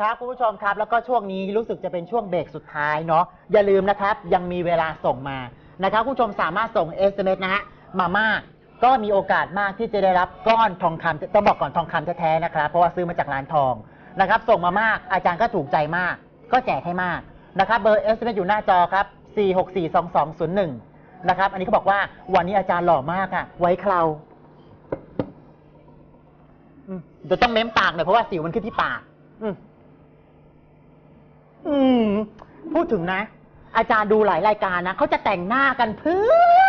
ครับคุณผู้ชมครับ แล้วก็ช่วงนี้รู้สึกจะเป็นช่วงเบรกสุดท้ายเนาะอย่าลืมนะครับ ยังมีเวลาส่งมานะครับคุณผู้ชมสามารถส่ง SMS นะฮะมามากก็มีโอกาสมากที่จะได้รับก้อนทองคำต้องบอกก่อนทองคำแท้ๆนะครับ เพราะว่าซื้อมาจากร้านทองนะครับ ส่งมามากอาจารย์ก็ถูกใจมาก ก็แจกให้มากนะครับเบอร์ SMS อยู่หน้าจอครับ4642201นะครับ อันนี้เขาบอกว่าวันนี้อาจารย์หล่อมากอะไว้คราวเดี๋ยวต้องเม้มปากหน่อยเพราะว่าสิวมันขึ้นที่ปาก อืม อืม พูดถึงนะ อาจารย์ดูหลายรายการนะเขาจะแต่งหน้ากันเพื่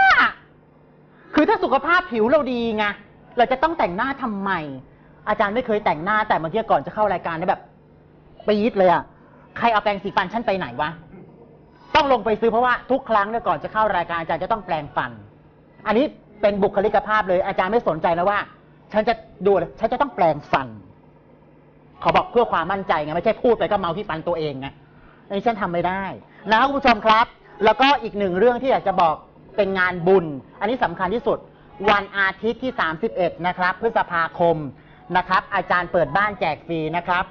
อ คือถ้าสุขภาพผิวเราดีไงเราจะต้องแต่งหน้าทำไม อาจารย์ไม่เคยแต่งหน้าแต่เมื่อกี้ก่อนจะเข้ารายการเนี่ยแบบปี๊ดเลยอะใครเอาแปรงสีฟันฉันไปไหนวะ ต้องลงไปซื้อเพราะว่าทุกครั้งเนี่ยก่อนจะเข้ารายการอาจารย์จะต้องแปลงฟัน อันนี้เป็นบุคลิกภาพเลย อาจารย์ไม่สนใจนะว่า ฉันจะดูเลยฉันจะต้องแปลงฟัน ขอบอกเพื่อความมั่นใจไงไม่ใช่พูดไปก็เมาที่ฟันตัวเองไง อันนี้ฉันทำไม่ได้นะคุณผู้ชมครับ แล้วก็อีกหนึ่งเรื่องที่อยากจะบอกเป็นงานบุญ อันนี้สำคัญที่สุด วันอาทิตย์ที่ 31 นะครับ พฤษภาคมนะครับ อาจารย์เปิดบ้านแจกฟรีนะครับ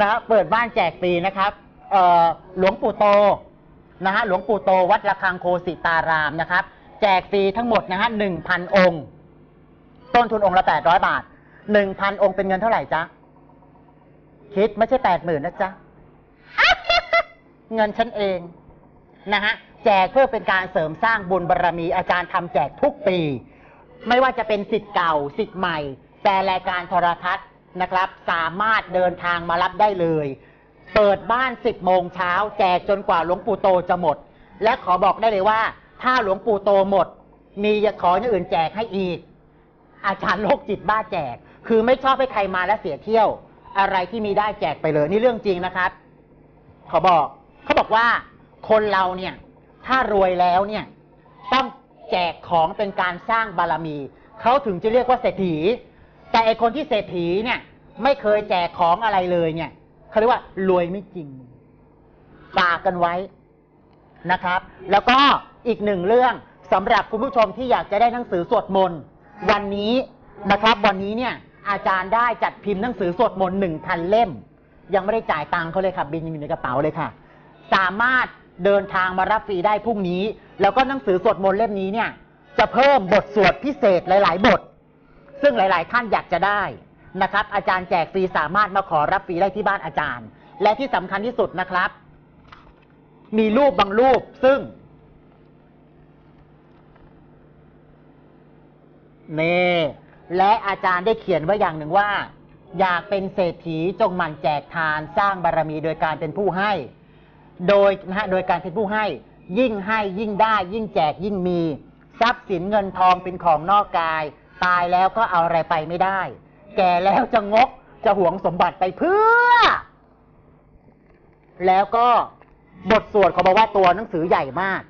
นะครับเปิดบ้านแจกฟรีนะครับหลวงปู่โตนะฮะหลวงปู่โตวัดระฆังโคสิตารามนะครับ แจกฟรีทั้งหมดนะฮะหนึ่งพันองค์ ต้นทุนองค์ละแปดร้อยบาทหนึ่งพันองค์เป็นเงินเท่าไหร่จ๊ะ คิดไม่ใช่แปดหมื่นนะจ๊ะ เงินฉันเองนะฮะแจกเพื่อเป็นการเสริมสร้างบุญบารรมีอาจารย์ทำแจกทุกปี ไม่ว่าจะเป็นสิทธิ์เก่าสิทธิ์ใหม่ แต่รายการโทรทัศน์นะครับ สามารถเดินทางมารับได้เลย เปิดบ้าน10โมงเช้า แจกจนกว่าหลวงปู่โตจะหมด และขอบอกได้เลยว่า ถ้าหลวงปู่โตหมด มีจะขออย่างอื่นแจกให้อีก อาจารย์โรคจิตบ้าแจก คือไม่ชอบให้ใครมาแล้วเสียเที่ยว อะไรที่มีได้แจกไปเลย นี่เรื่องจริงนะครับ ขอบอก เขาบอกว่าคนเราเนี่ย ถ้ารวยแล้วเนี่ย ต้องแจกของเป็นการสร้างบารมี เขาถึงจะเรียกว่าเศรษฐี แต่ไอคนที่เศรษฐีเนี่ย ไม่เคยแจกของอะไรเลยเนี่ยเขาเรียกว่ารวยไม่จริงฝากกันไว้นะครับ แล้วก็อีกหนึ่งเรื่องสำหรับคุณผู้ชมที่อยากจะได้หนังสือสวดมนต์วันนี้นะครับ วันนี้เนี่ย อาจารย์ได้จัดพิมพ์หนังสือสวดมนต์หนึ่งพันเล่ม ยังไม่ได้จ่ายตังค์เขาเลยค่ะบินยังอยู่ในกระเป๋าเลยค่ะ สามารถเดินทางมารับฟรีได้พรุ่งนี้ แล้วก็หนังสือสวดมนต์เล่มนี้เนี่ย จะเพิ่มบทสวดพิเศษหลาย ๆ บท ซึ่งหลาย ๆ ท่านอยากจะได้นะครับ อาจารย์แจกฟรีสามารถมาขอรับฟรีได้ที่บ้านอาจารย์ และที่สำคัญที่สุดนะครับ มีรูปบางรูปซึ่งเน่และอาจารย์ได้เขียนไว้อย่างหนึ่งว่า อยากเป็นเศรษฐีจงหมั่นแจกทานสร้างบารมีโดยการเป็นผู้ให้ โดยนะฮะโดยการเป็นผู้ให้ ยิ่งให้ยิ่งได้ ยิ่งแจกยิ่งมี ทรัพย์สินเงินทองเป็นของนอกกาย ตายแล้วก็เอาอะไรไปไม่ได้ แก่แล้วจะงกจะหวงสมบัติไปเพื่อ แล้วก็บทสวดเขาบอกว่าตัวหนังสือใหญ่มาก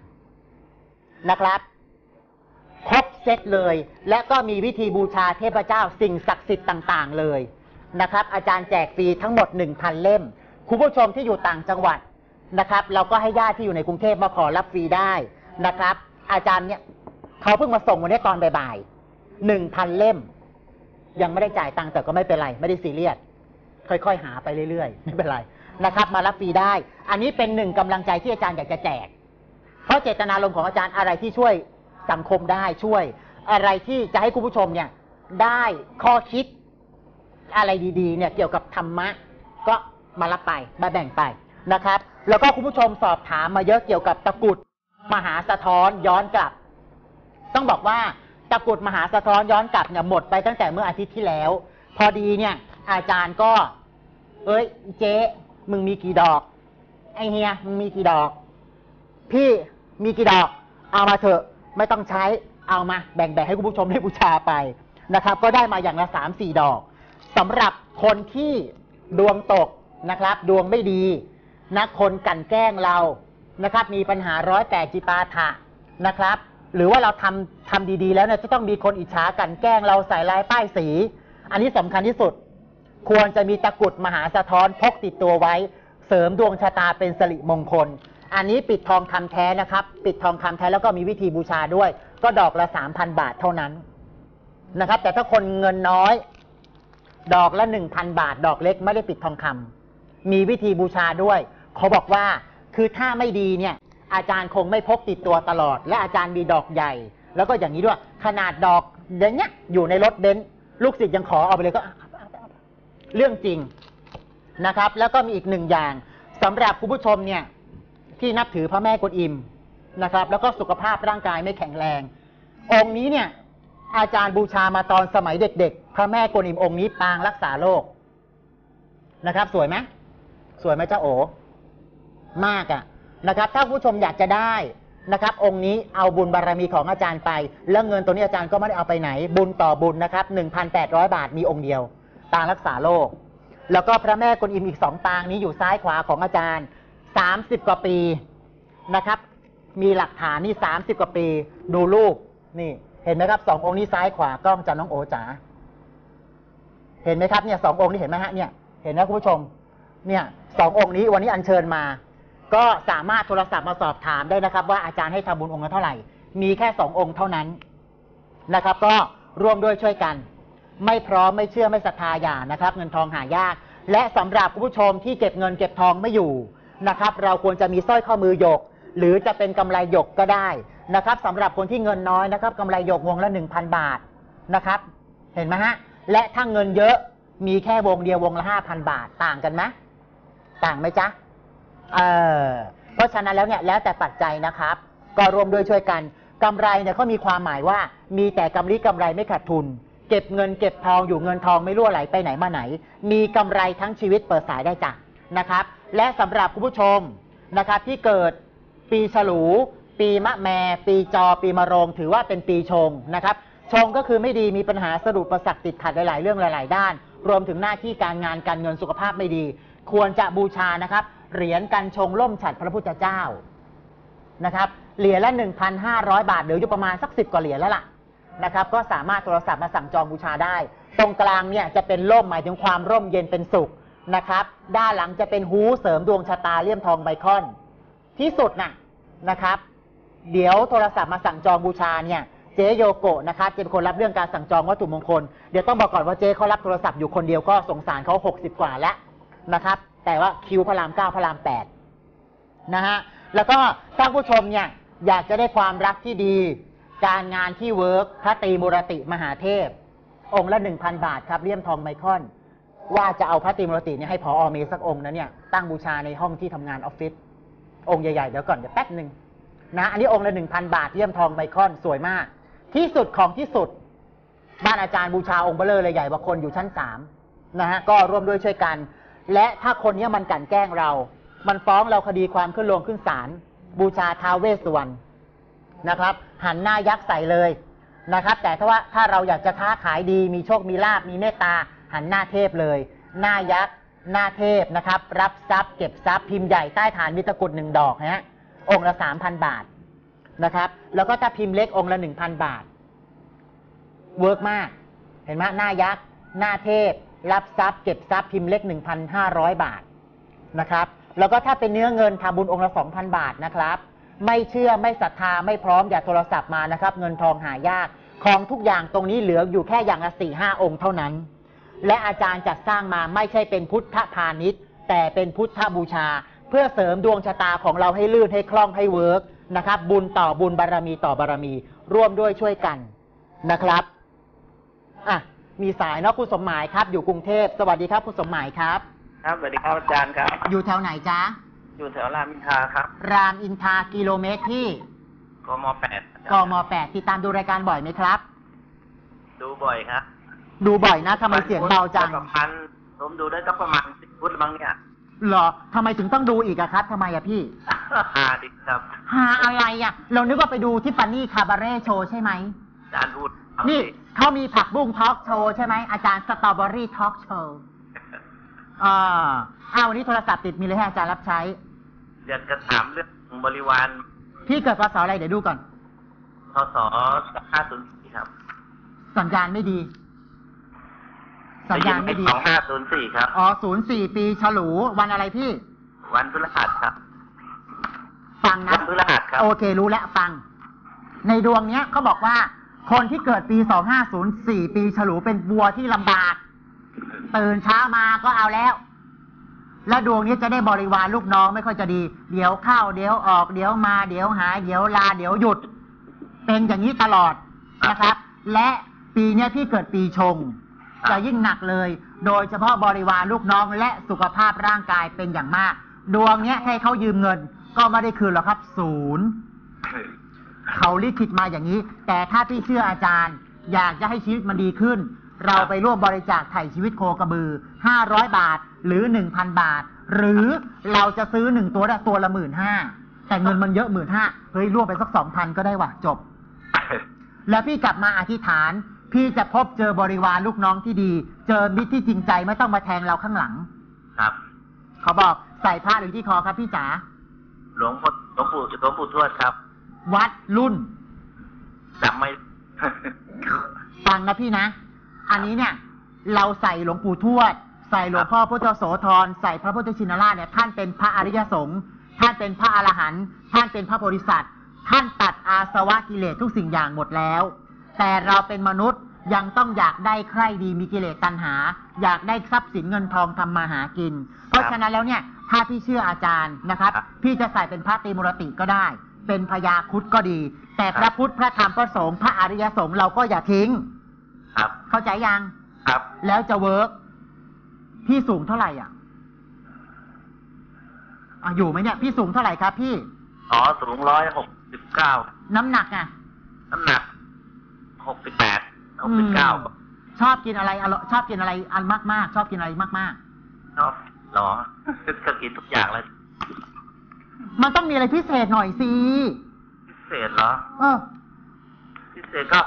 นะครับครบเซตเลย และก็มีวิธีบูชาเทพเจ้าสิ่งศักดิ์สิทธิ์ต่าง ๆ เลยนะครับ อาจารย์แจกฟรีทั้งหมด1,000เล่ม คุณผู้ชมที่อยู่ต่างจังหวัด นะครับ เราก็ให้ญาติที่อยู่ในกรุงเทพมาขอรับฟรีได้นะครับ อาจารย์เนี่ยเขาเพิ่งมาส่งวันนี้ตอนบ่ายๆ1,000เล่ม ยังไม่ได้จ่ายตังค์แต่ก็ไม่เป็นไร ไม่ได้ซีเรียสค่อยๆหาไปเรื่อยๆ ไม่เป็นไรนะครับ มารับฟรีได้ อันนี้เป็นหนึ่งกำลังใจที่อาจารย์อยากจะแจก เพราะเจตนารมณ์ของอาจารย์อะไรที่ช่วยสังคมได้ช่วย อะไรที่จะให้คุณผู้ชมเนี่ย ได้ข้อคิดอะไรดีๆ เนี่ยเกี่ยวกับธรรมะ ก็มารับไปมาแบ่งไปนะครับ แล้วก็คุณผู้ชมสอบถามมาเยอะเกี่ยวกับตะกุดมหาสะท้อนย้อนกลับ ต้องบอกว่าตะกุดมหาสะท้อนย้อนกลับเนี่ยหมดไปตั้งแต่เมื่ออาทิตย์ที่แล้ว พอดีเนี่ย อาจารย์ก็ เอ้ยเจ๊มึงมีกี่ดอกไอเฮียมึงมีกี่ดอก พี่มีกี่ดอก เอามาเถอะไม่ต้องใช้เอามาแบ่งๆให้คุณผู้ชมได้บูชาไปนะครับ ก็ได้มาอย่างละสามสี่ดอกสำหรับคนที่ดวงตกนะครับ ดวงไม่ดี นะคนกันแกล้งเรานะครับ มีปัญหาร้อยแปดจิปาถะนะครับ หรือว่าเราทำทำดีๆ แล้วเนี่ยจะต้องมีคนอิจฉากันแกล้งเราใส่ลายป้ายสี อันนี้สำคัญที่สุด ควรจะมีตะกรุดมหาสะท้อนพกติดตัวไว้ เสริมดวงชะตาเป็นสิริมงคล อันนี้ปิดทองคำแท้นะครับ ปิดทองคำแท้แล้วก็มีวิธีบูชาด้วย ก็ดอกละสามพันบาทเท่านั้นนะครับ แต่ถ้าคนเงินน้อย ดอกละหนึ่งพันบาท ดอกเล็กไม่ได้ปิดทองคำมีวิธีบูชาด้วย เขาบอกว่าคือถ้าไม่ดีเนี่ย อาจารย์คงไม่พกติดตัวตลอด และอาจารย์มีดอกใหญ่ แล้วก็อย่างนี้ด้วย ขนาดดอกอย่างเงี้ยอยู่ในรถเบนซ์ลูกศิษย์ยังขอเอาไปเลยก็เรื่องจริงนะครับ แล้วก็มีอีกหนึ่งอย่างสำหรับคุณผู้ชมเนี่ย ที่นับถือพระแม่กวนอิมนะครับ แล้วก็สุขภาพร่างกายไม่แข็งแรง องค์นี้เนี่ย อาจารย์บูชามาตอนสมัยเด็ก ๆ พระแม่กวนอิมองค์นี้ปางรักษาโรคนะครับ สวยไหมสวยไหมเจ้าโอ มากอะนะครับ ถ้าผู้ชมอยากจะได้นะครับ องค์นี้เอาบุญบารรมีของอาจารย์ไป แล้วเงินตัวนี้อาจารย์ก็ไม่ได้เอาไปไหน บุญต่อบุญนะครับ 1,800 บาทมีองค์เดียวปางรักษาโรคแล้วก็พระแม่กวนอิมอีกสองปางนี้อยู่ซ้ายขวาของอาจารย์ 30 กว่าปีนะครับ มีหลักฐานนี่ 30 กว่าปี ดูรูปนี่ เห็นไหมครับสององค์นี้ซ้ายขวากล้องจากน้องโอจ๋าเห็นไหมครับเนี่ยสององค์นี้เห็นไหมฮะเนี่ยเห็นนะคุณผู้ชม เนี่ยสององค์นี้วันนี้อัญเชิญมา ก็สามารถโทรศัพท์มาสอบถามได้นะครับ ว่าอาจารย์ให้ทำบุญองค์ละเท่าไหร่ มีแค่สององค์เท่านั้นนะครับ ก็ร่วมด้วยช่วยกัน ไม่พร้อมไม่เชื่อไม่ศรัทธาอย่านะครับ เงินทองหายาก และสำหรับคุณผู้ชมที่เก็บเงินเก็บทองไม่อยู่นะครับ เราควรจะมีสร้อยข้อมือหยก หรือจะเป็นกำไรหยกก็ได้นะครับสำหรับคนที่เงินน้อยนะครับกำไรหยกวงละ1,000บาทนะครับ เห็นไหมฮะและถ้าเงินเยอะมีแค่วงเดียววงละ5,000บาทต่างกันไหมต่างไหมจ๊ะ เออเพราะฉะนั้นแล้วเนี่ยแล้วแต่ปัจจัยนะครับ ก็รวมด้วยช่วยกันกำไรเนี่ยเขามีความหมายว่า มีแต่กำไรกำไรไม่ขาดทุน เก็บเงินเก็บทองอยู่เงินทองไม่รั่วไหลไปไหนมาไหน มีกำไรทั้งชีวิตเปิดสายได้จ้ะนะครับ และสำหรับคุณผู้ชมนะครับที่เกิดปีฉลู ปีมะแม ปีจอ ปีมะโรง ถือว่าเป็นปีชงนะครับ ชงก็คือไม่ดีมีปัญหาสะดุดประสักติดขัดหลาย ๆ เรื่องหลาย ๆ ด้าน รวมถึงหน้าที่การงานการเงินสุขภาพไม่ดี ควรจะบูชานะครับ เหรียญกันชงล่มฉัดพระพุทธเจ้านะครับเหรียญละ 1,500 บาทเหลืออยู่ประมาณสักสิบกว่าเหรียญแล้วล่ะนะครับก็สามารถโทรศัพท์มาสั่งจองบูชาได้ ตรงกลางเนี่ยจะเป็นล่มหมายถึงความร่มเย็นเป็นสุขนะครับ ด้านหลังจะเป็นฮูเสริมดวงชะตาเลี่ยมทองไบคอน ที่สุดน่ะนะครับ เดี๋ยวโทรศัพท์มาสั่งจองบูชาเนี่ยเจ๊โยโกะนะครับจะเป็นคนรับเรื่องการสั่งจองวัตถุมงคล เดี๋ยวต้องบอกก่อนว่าเจ๊เขารับโทรศัพท์อยู่คนเดียวก็สงสารเขา60 กว่าแล้วนะครับ แต่ว่าคิวพระรามเก้าพระรามแปดนะฮะแล้วก็ท่านผู้ชมเนี่ยอยากจะได้ความรักที่ดี การงานที่ work พระตรีมุรติมหาเทพ องค์ละ1,000บาทครับเลี่ยมทองไมครอน ว่าจะเอาพระตรีมุรติเนี่ยให้พออเมสักองค์นะเนี่ยตั้งบูชาในห้องที่ทำงานออฟฟิศองค์ใหญ่ๆเดี๋ยวก่อนเดี๋ยวแป๊บหนึ่งนะอันนี้องค์ละหนึ่งพันบาทเลี่ยมทองไมครอนสวยมาก ที่สุดของที่สุดบ้านอาจารย์บูชาองค์เบ้อเร่อเลยใหญ่กว่าคนอยู่ชั้นสามนะฮะก็ร่วมด้วยช่วยกัน และถ้าคนนี้มันกลั่นแกล้งเรา มันฟ้องเราคดีความขึ้นลงขึ้นศาลบูชาท้าวเวสสุวรรณนะครับ หันหน้ายักษ์ใส่เลยนะครับ แต่ถ้าว่าถ้าเราอยากจะค้าขายดีมีโชคมีลาภมีเมตตา หันหน้าเทพเลย หน้ายักษ์หน้าเทพนะครับ รับทรัพย์เก็บทรัพย์พิมพ์ใหญ่ใต้ฐานมีตะกรุดหนึ่งดอกนะฮะองค์ละสามพันบาทนะครับ แล้วก็ถ้าพิมพ์เล็กองค์ละหนึ่งพันบาท work มาก เห็นไหมหน้ายักษ์หน้าเทพ รับทรัพย์เก็บทรัพย์พิมพ์เล็กหนึ่งพันห้าร้อยบาทนะครับ แล้วก็ถ้าเป็นเนื้อเงินทำบุญองค์ละสองพันบาทนะครับ ไม่เชื่อไม่ศรัทธาไม่พร้อมอย่าโทรศัพท์มานะครับ เงินทองหายากของทุกอย่างตรงนี้เหลืออยู่แค่อย่างละสี่ห้าองค์เท่านั้น และอาจารย์จัดสร้างมาไม่ใช่เป็นพุทธพาณิชย์ แต่เป็นพุทธบูชา เพื่อเสริมดวงชะตาของเราให้ลื่นให้คล่องให้เวิร์กนะครับ บุญต่อบุญบารมีต่อบารมี ร่วมด้วยช่วยกันนะครับอะ มีสายเนาะคุณสมหมายครับ อยู่กรุงเทพสวัสดีครับคุณสมหมายครับ ครับสวัสดีครับอาจารย์ครับ อยู่แถวไหนจ๊ะ อยู่แถวรามอินทราครับ รามอินทรากิโลเมตรที่กมแปดกมแปดติดตามดูรายการบ่อยไหมครับ ดูบ่อยครับ ดูบ่อยนะทำไมเสียงเบาจังประมาณผมดูได้ก็ประมาณสิบฟุตบ้างเนี่ยเหรอทำไมถึงต้องดูอีกอะครับทำไมอะพี่ฮาดิครับหาอะไรอะเรานึกว่าไปดูที่ฟันนี่คาบาเร่โชว์ใช่ไหมอาจารย์พูดนี่ เขามีผักบุ้งทอล์กโชว์ใช่ไหมอาจารย์สตรอเบอรี่ทอล์กโชว์อ่าอ้าววันนี้โทรศัพท์ติดมีเลยให้อาจารย์รับใช้ อยากจะถามเรื่องบริวารพี่เกิดพศอะไรเดี๋ยวดูก่อนทศห้าศูนย์สี่ครับสัญญาณไม่ดี สัญญาณไม่ดีสองห้าศูนย์สี่ครับ อ๋อศูนย์สี่ปีฉลูวันอะไรพี่ วันพฤหัสครับ ฟังนะวันพฤหัสครับ โอเครู้แล้วฟัง ในดวงเนี้ยเขาบอกว่า คนที่เกิดปีสองห้าศูนย์สี่ปีฉลูเป็นวัวที่ลำบาก ตื่นเช้ามาก็เอาแล้ว แล้วดวงนี้จะได้บริวารลูกน้องไม่ค่อยจะดี เดี๋ยวเข้าเดี๋ยวออกเดี๋ยวมาเดี๋ยวหายเดี๋ยวลาเดี๋ยวหยุด เป็นอย่างนี้ตลอดนะครับ และปีนี้ยพี่เกิดปีชง จะยิ่งหนักเลย โดยเฉพาะบริวารลูกน้องและสุขภาพร่างกายเป็นอย่างมาก ดวงเนี้ยให้เขายืมเงิน ก็ไม่ได้คืนหรอกครับศูนย์ เขาลิขิตมาอย่างนี้ แต่ถ้าพี่เชื่ออาจารย์ อยากจะให้ชีวิตมันดีขึ้น เราไปร่วมบริจาคไถ่ชีวิตโคกระบือ 500 บาทหรือ 1,000 บาท หรือเราจะซื้อหนึ่งตัวได้ตัวละหมื่นห้าแต่เงินมันเยอะหมื่นห้าเฮ้ยร่วมไปสักสองพันก็ได้ว่ะจบ แล้วพี่กลับมาอธิษฐาน พี่จะพบเจอบริวารลูกน้องที่ดี เจอมิตรที่จริงใจไม่ต้องมาแทงเราข้างหลัง ครับ เขาบอกใส่ผ้าหรือที่คอครับพี่จ๋าหลวงพ่อหลวงปู่หลวงปู่ทวดครับ วัดรุ่นจำไม่ ฟังนะพี่นะ อันนี้เนี่ย เราใส่หลวงปู่ทวด ใส่หลวงพ่อพุทธโสธร ใส่พระพุทธชินราชเนี่ย ท่านเป็นพระอริยสงฆ์ท่านเป็นพระอรหันต์ท่านเป็นพระโพธิสัตว์ท่านตัดอาสวะกิเลสทุกสิ่งอย่างหมดแล้ว แต่เราเป็นมนุษย์ยังต้องอยากได้ใคร่ดีมีกิเลสตัณหา อยากได้ทรัพย์สินเงินทองทำมาหากิน เพราะฉะนั้นแล้วเนี่ย ถ้าพี่เชื่ออาจารย์นะครับครับพี่จะใส่เป็นพระตรีมุรติก็ได้ เป็นพญาครุดก็ดี แต่พระพุทธพระธรรมพระสงฆ์พระอริยสงฆ์เราก็อย่าทิ้ง ครับ เข้าใจยังครับ แล้วจะเวิร์กพี่สูงเท่าไหร่อะอะอยู่ไหมเนี่ย พี่สูงเท่าไหร่ครับ พี่อ๋อสูงร้อยหกสิบเก้าน้ำหนักอะ น้ำหนักหกสิบแปดหกสิบเก้าอืมชอบกินอะไรอร่อยชอบกินอะไรอันมากๆ ชอบกินอะไรมากชอบหรอก็กินทุกอย่างเลยๆ มันต้องมีอะไรพิเศษหน่อยสิ พิเศษเหรอ เออ พิเศษก็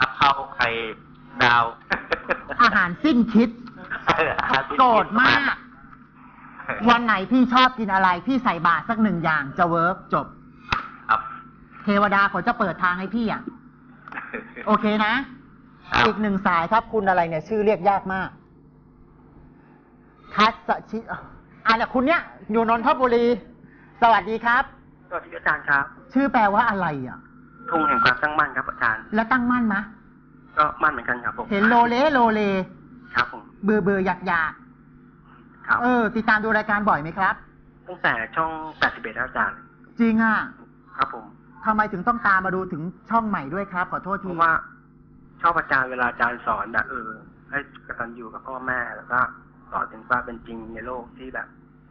กะเพราไข่ดาวอาหารสิ้นคิด โกรธมาก วันไหนพี่ชอบกินอะไร พี่ใส่บาตรสักหนึ่งอย่างจะเวิร์กจบ ครับ เทวดาเขาจะเปิดทางให้พี่อะ โอเคนะครับอีกหนึ่งสายครับคุณอะไรเนี่ย ชื่อเรียกยากมาก ทัศชิอะเนี่ยคุณเนี่ยอยู่นนทบุรี สวัสดีครับ สวัสดีอาจารย์ครับ ชื่อแปลว่าอะไรอะทุ่งแห่งความตั้งมั่นครับอาจารย์ แล้วตั้งมั่นมะ ก็มั่นเหมือนกันครับผม เห็นโลเลโลเล ครับผม เบื่อเบื่ออยากอยากครับ เออ ติดตามดูรายการบ่อยไหมครับ ตั้งแต่ช่อง 81แล้วอาจารย์ จริงอะ ครับผมทำไมถึงต้องตามมาดูถึงช่องใหม่ด้วยครับ ขอโทษเพที ราะว่าชอบอาจารย์เวลาอาจารย์สอนแบบเออ ให้กตัญญูกับพ่อแม่แล้วก็สอนถึงความเป็นจริงในโลกที่แบบ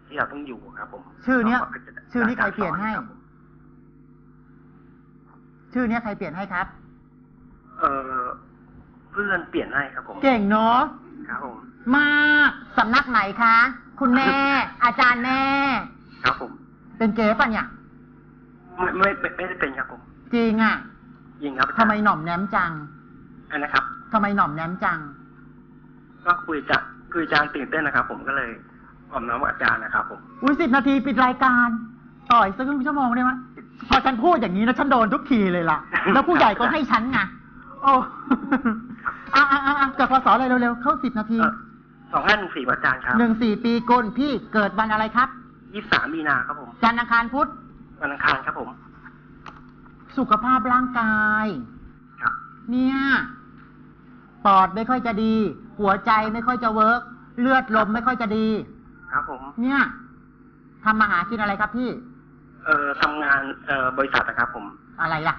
ที่เราต้องอยู่ครับผมชื่อเนี้ยก็จะชื่อนี้ใครเปลี่ยนให้ ครับผมชื่อเนี้ยใครเปลี่ยนให้ครับ เออเพื่อนเปลี่ยนให้ครับผมเก่งเนาะครับผม มากสำนักไหนคะ คุณแม่ อาจารย์แม่ ครับผม เป็นเก๋ป่ะเนี่ย ไม่ไม่ไม่ไม่ได้เป็นครับผม จริงอะยิงครับอาจารย์ทำไมหน่อมแนมจังอันนะครับ ทำไมหน่อมแนมจัง ก็คุยจะคุยอาจารย์ตื่นเต้นนะครับ ผมก็เลย ออมน้ำอาจารย์นะครับผม อุ้ยสิบนาทีปิดรายการ ต่อยสักครึ่งชั่วโมงได้ไหมพอฉันพูดอย่างนี้นะฉันโดนทุกทีเลยล่ะ แล้วผู้ใหญ่ก็ให้ฉันไงโอ้อะอะอะอะกับพศอะไรเร็วๆเข้าสิบนาทีสองห้าหนึ่งสี่อาจารย์ครับหนึ่งสี่ปีกุนพี่เกิดวันอะไรครับยี่สามมีนาครับผม จันทร์อังคารพุธวันอังคารครับผม สุขภาพร่างกายครับเนี่ยปอดไม่ค่อยจะดี หัวใจไม่ค่อยจะ work เลือดลมไม่ค่อยจะดี ครับผมเนี่ยทำมาหากินอะไรครับพี่ เอ่อทำงานเอ่อบริษัทนะครับผม อะไรล่ะ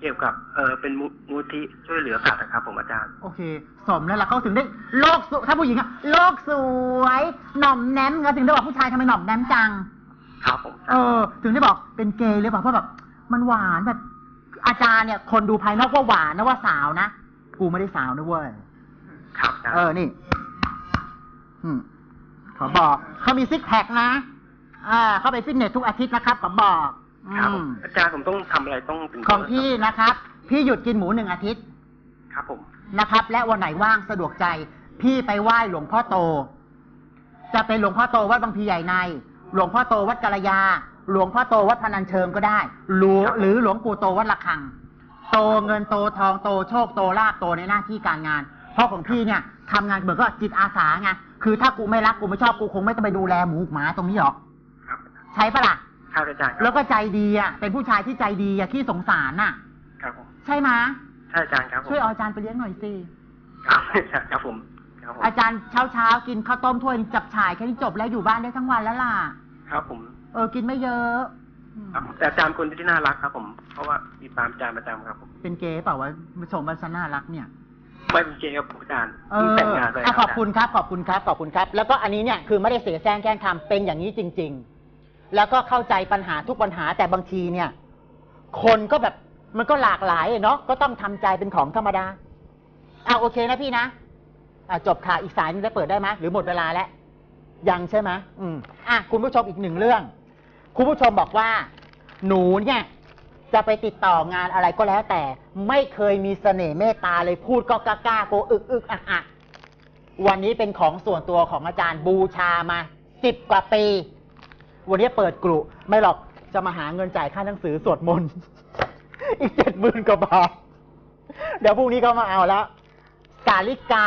เกี่ยวกับเอ่อเป็นมูมูลที่ช่วยเหลือสัตว์นะครับผมอาจารย์ โอเค สมแล้วล่ะเขาถึงได้โลกสวยถ้าผู้หญิงอะโลกสวยหน่อมแนมเขาถึงได้บอกผู้ชายทำไมหน่อมแนมจัง ครับผมเออ ถึงได้บอกเป็นเกย์หรือเปล่าเพราะแบบมันหวานแบบ อาจารย์เนี่ย คนดูภายนอกว่าหวานนะว่าสาวนะ กูไม่ได้สาวนะเว้ย ครับอาจารย์ เออ นี่ อืม ขอบอกเขามีซิกแพคนะอ่าเขาไปฟิตเนสทุกอาทิตย์นะครับขอบอกอืครับผมมอาจารย์ผมต้องทำอะไรต้องถึงของพี่นะครับ พี่หยุดกินหมูหนึ่งอาทิตย์ ครับผมนะครับ และวันไหนว่างสะดวกใจ พี่ไปไหว้หลวงพ่อโต จะเป็นหลวงพ่อโตวัดบางพลีใหญ่ใน หลวงพ่อโตวัดกาลยา หลวงพ่อโตวัดพนัญเชิงก็ได้หรือหรือหลวงปู่โตวัดระฆัง โตเงินโตทองโตโชคโตลาภโตในหน้าที่การงานเพราะของพี่เนี่ยทำงานเหมือนก็จิตอาสาไง คือถ้ากูไม่รักกูไม่ชอบกูคงไม่ต้องไปดูแลหมูหมาตรงนี้หรอกครับใช่ปะล่ะครับอาจารย์ครับแล้วก็ใจดีอะเป็นผู้ชายที่ใจดีอะขี้สงสารน่ะ ครับผมใช่ไหมะใช่อาจารย์ครับผมช่วยเอาอาจารย์ไปเลี้ยงหน่อยสิครับครับผมครับครับผมอาจารย์เช้าเช้าๆกินข้าวต้มถ้วยจับฉ่ายแค่นี้จบแล้วอยู่บ้านได้ทั้งวันแล้วล่ะ ครับผม เออกินไม่เยอะอืมครับผมแต่อาจารย์คนที่น่ารักครับผม เพราะว่าติดตามอาจารย์ประจำครับผมเป็นเกย์เปล่าวะชมวัสนารักเนี่ย ไม่เป็นเกย์ครับผมอาจารย์เอเพิ่งอแต่งงานไปอะขอบคุณครับ ขอบคุณครับ ขอบคุณครับ แล้วก็อันนี้เนี่ยคือไม่ได้เสียแซงแกล้งทำเป็นอย่างนี้จริง ๆ แล้วก็เข้าใจปัญหาทุกปัญหาแต่บางทีเนี่ย คนก็แบบมันก็หลากหลายอะเนาะก็ต้องทำใจเป็นของธรรมดาอะโอเคนะพี่นะอะจบข่าวอีกสายหนึงได้เปิดได้ไหมหรือหมดเวลาแล้วยังใช่ไหมอืมอะคุณผู้ชมอีกหนึ่งเรื่อง คุณผู้ชมบอกว่า หนูเนี่ย จะไปติดต่องานอะไรก็แล้วแต่ ไม่เคยมีเสน่ห์เมตตาเลยพูดก็กล้าๆโกอึกอึกอักอักวันนี้เป็นของส่วนตัวของอาจารย์บูชามาสิบกว่าปี วันนี้เปิดกลุ่ไม่หรอกจะมาหาเงินจ่ายค่าหนังสือสวดมนต์อีกเจ็ดหมื่นกว่าบาทเดี๋ยวพรุ่งนี้ก็มาเอาแล้วสาลิกา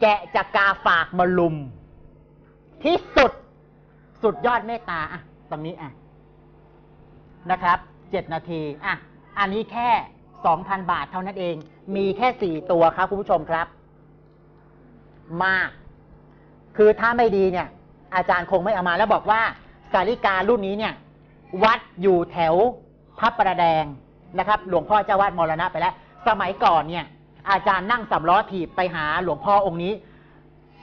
แกะจากกาฝากมาลุม ที่สุดสุดยอดเมตตาอะตรงนี้อะนะครับ เจ็ดนาที อะ อันนี้แค่สองพันบาทเท่านั้นเอง มีแค่สี่ตัวครับคุณผู้ชมครับ มาก คือถ้าไม่ดีเนี่ย อาจารย์คงไม่เอามาแล้วบอกว่าสาริการุ่นนี้เนี่ย วัดอยู่แถวพระประแดงนะครับ หลวงพ่อเจ้าวาดมรณะไปแล้ว สมัยก่อนเนี่ย อาจารย์นั่งสำล้อถีบไปหาหลวงพ่อองค์นี้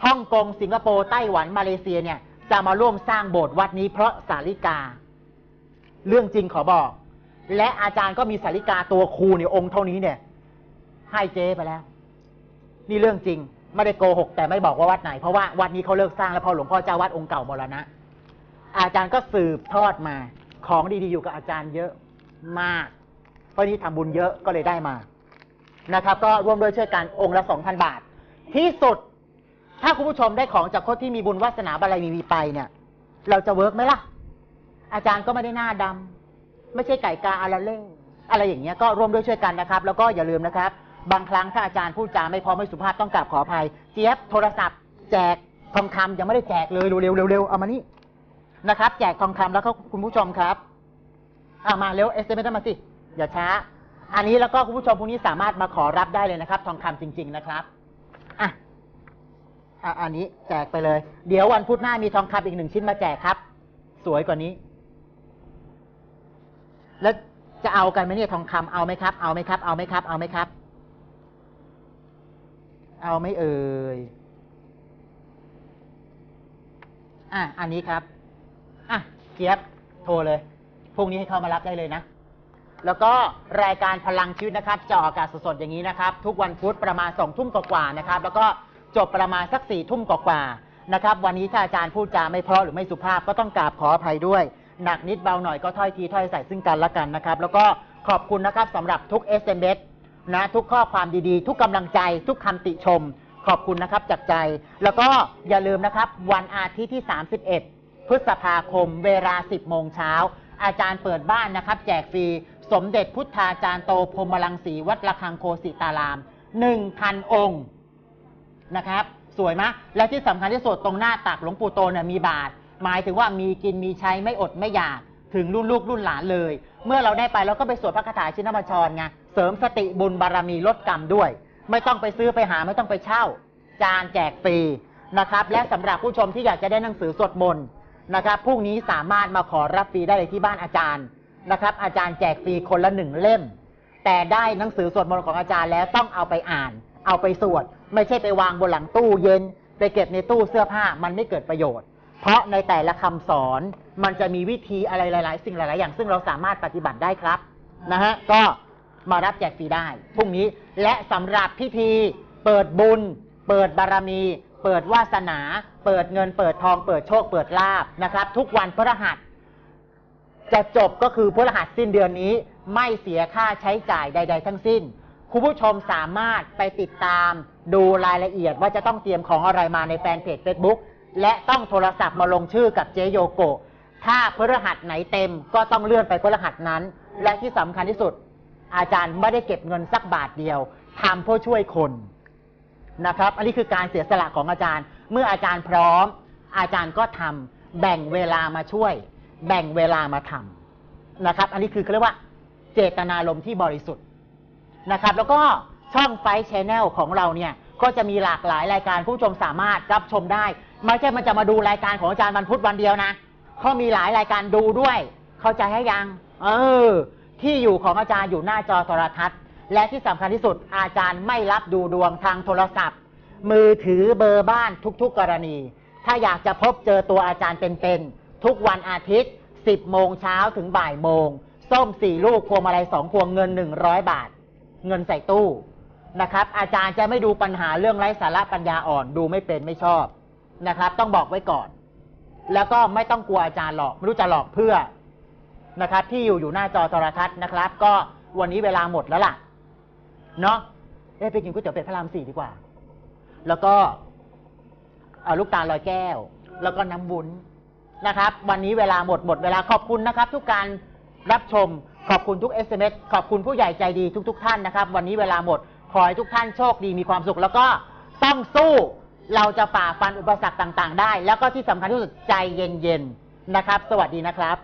ฮ่องกงสิงคโปร์ไต้หวันมาเลเซียเนี่ย จะมาร่วมสร้างโบสถ์วัดนี้เพราะสาริกา เรื่องจริงขอบอก และอาจารย์ก็มีสาริกาตัวครูเนี่ยองค์เท่านี้เนี่ย ให้เจ๊ไปแล้ว นี่เรื่องจริง ไม่ได้โกหก แต่ไม่บอกว่าวัดไหน เพราะว่าวัดนี้เขาเลิกสร้างแล้วพอหลวงพ่อเจ้าวัดองค์เก่ามรณะ อาจารย์ก็สืบทอดมา ของดีๆอยู่กับอาจารย์เยอะมาก เพราะนี้ทำบุญเยอะก็เลยได้มานะครับ ก็ร่วมด้วยช่วยกันองค์ละสองพันบาท ที่สุดถ้าคุณผู้ชมได้ของจากคนที่มีบุญวาสนาบารมีมีไปเนี่ย เราจะเวิร์กไหมล่ะ อาจารย์ก็ไม่ได้หน้าดำ ไม่ใช่ไก่กาอะไรเล่ง อะไรอย่างเงี้ยก็ร่วมด้วยช่วยกันนะครับ แล้วก็อย่าลืมนะครับ บางครั้งถ้าอาจารย์พูดจาไม่พอไม่สุภาพต้องกราบขออภัย เจี๊ยบโทรศัพท์แจกทองคำยังไม่ได้แจกเลยเร็วๆเร็วๆเอามานี่นะครับ แจกทองคำแล้วก็คุณผู้ชมครับอ่ามาเร็วเอสเอ็มเอมาสิอย่าช้า อันนี้แล้วก็คุณผู้ชมพวกนี้สามารถมาขอรับได้เลยนะครับ ทองคำจริง ๆนะครับอะอะอันนี้แจกไปเลย เดี๋ยววันพุธหน้ามีทองคำอีกหนึ่งชิ้นมาแจกครับ สวยกว่านี้ แล้วจะเอากันไหมเนี่ยทองคำเอาไหมครับ เอาไหมครับ เอาไหมครับ เอาไหมครับ เอาไม่เอ่ยอะอันนี้ครับอะเจี๊ยบโทรเลยพรุ่งนี้ให้เขามารับได้เลยนะ แล้วก็รายการพลังชีวิตนะครับจะออกอากาศสดๆอย่างนี้นะครับ ทุกวันพุธประมาณสองทุ่มกว่าๆนะครับ แล้วก็จบประมาณสักสี่ทุ่มกว่าๆนะครับ วันนี้ถ้าอาจารย์พูดจาไม่เพราะหรือไม่สุภาพก็ต้องกราบขออภัยด้วย หนักนิดเบาหน่อยก็ถ้อยทีถ้อยใส่ซึ่งกันและกันนะครับ แล้วก็ขอบคุณนะครับสำหรับทุก SMS นะทุกข้อความดีๆ ทุกกำลังใจ ทุกคำติชม ขอบคุณนะครับจากใจ แล้วก็อย่าลืมนะครับวันอาทิตย์ที่ 31 พฤษภาคมเวลา 10 โมงเช้า อาจารย์เปิดบ้านนะครับ แจกฟรี สมเด็จพุทธาจารย์โตพรมลังสีวัดระฆังโคสิตาราม 1,000 องค์นะครับ สวยไหมะและที่สำคัญที่สุดตรงหน้าตักหลวงปู่โตเนี่ยมีบาท หมายถึงว่ามีกินมีใช้ไม่อดไม่อยากถึงรุ่นลูกรุ่นหลานเลย เมื่อเราได้ไปเราก็ไปสวดพระคาถาชินบัญชรไงเสริมสติบุญบารมีลดกรรมด้วย ไม่ต้องไปซื้อไปหาไม่ต้องไปเช่า จานแจกฟรีนะครับ และสำหรับผู้ชมที่อยากจะได้หนังสือสวดมนต์นะครับพรุ่งนี้สามารถมาขอรับฟรีได้เลยที่บ้านอาจารย์นะครับ อาจารย์แจกฟรีคนละหนึ่งเล่ม แต่ได้หนังสือสวดมนต์ของอาจารย์แล้วต้องเอาไปอ่าน เอาไปสวด ไม่ใช่ไปวางบนหลังตู้เย็น ไปเก็บในตู้เสื้อผ้ามันไม่เกิดประโยชน์ เพราะในแต่ละคำสอนมันจะมีวิธีอะไรหลาย ๆ สิ่งหลาย ๆ อย่าง ซึ่งเราสามารถปฏิบัติได้ครับนะฮะก็มารับแจกฟรีได้พรุ่งนี้และสำหรับพิธีเปิดบุญ เปิดบารมี เปิดวาสนา เปิดเงิน เปิดทอง เปิดโชค เปิดลาบนะครับ ทุกวันพฤหัสจะจบก็คือพฤหัสสิ้นเดือนนี้ไม่เสียค่าใช้จ่ายใด ๆ ทั้งสิ้น คุณผู้ชมสามารถไปติดตามดูรายละเอียดว่าจะต้องเตรียมของอะไรมาในแฟนเพจ Facebook และต้องโทรศัพท์มาลงชื่อกับเจโยโกะ ถ้าพฤหัสไหนเต็มก็ต้องเลื่อนไปพฤหัสนั้น และที่สำคัญที่สุด อาจารย์ไม่ได้เก็บเงินสักบาทเดียวทำเพื่อช่วยคนนะครับ อันนี้คือการเสียสละของอาจารย์ เมื่ออาจารย์พร้อม อาจารย์ก็ทำแบ่งเวลามาช่วย แบ่งเวลามาทำนะครับ อันนี้คือเขาเรียกว่าเจตนารมณ์ที่บริสุทธิ์นะครับ แล้วก็ช่องไฟชแนลของเราเนี่ย ก็จะมีหลากหลายรายการผู้ชมสามารถรับชมได้ ไม่ใช่มันจะมาดูรายการของอาจารย์วันพุธวันเดียวนะเขามีหลายรายการดูด้วย เข้าใจให้ยัง เออ ที่อยู่ของอาจารย์อยู่หน้าจอโทรทัศน์ และที่สำคัญที่สุดอาจารย์ไม่รับดูดวงทางโทรศัพท์ มือถือเบอร์บ้านทุก ๆ กรณี ถ้าอยากจะพบเจอตัวอาจารย์เป็นๆทุกวันอาทิตย์ 10 โมงเช้าถึงบ่ายโมงส้มสี่ลูกพวงมาลัยสองพวงเงิน 100 บาท เงินใส่ตู้นะครับ อาจารย์จะไม่ดูปัญหาเรื่องไร้สาระปัญญาอ่อนดูไม่เป็นไม่ชอบ นะครับ ต้องบอกไว้ก่อน แล้วก็ไม่ต้องกลัวอาจารย์หลอก ไม่รู้จะหลอกเพื่อนะครับ ที่อยู่อยู่หน้าจอโทรทัศน์นะครับ ก็วันนี้เวลาหมดแล้วล่ะ เนาะเอ้ไปกินก๋วยเตี๋ยวเป็ดพระรามสี่ดีกว่า แล้วก็เอาลูกตาลลอยแก้ว แล้วก็น้ำวุ้นนะครับ วันนี้เวลาหมดหมดเวลาขอบคุณนะครับ ทุกการรับชม ขอบคุณทุก SMS ขอบคุณผู้ใหญ่ใจดีทุก ๆ ท่านนะครับ วันนี้เวลาหมด ขอให้ทุกท่านโชคดีมีความสุข แล้วก็ต้องสู้ เราจะฝ่าฟันอุปสรรคต่าง ๆ ได้ แล้วก็ที่สำคัญที่สุดใจเย็นๆนะครับ สวัสดีนะครับ